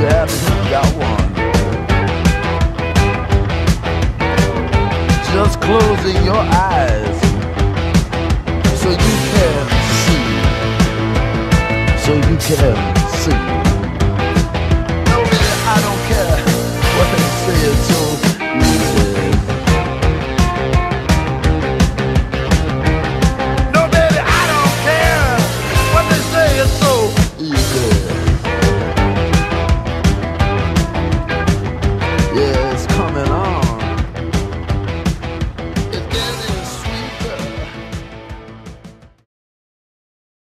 you haven't got one. Just closing your eyes so you can see. So you can see.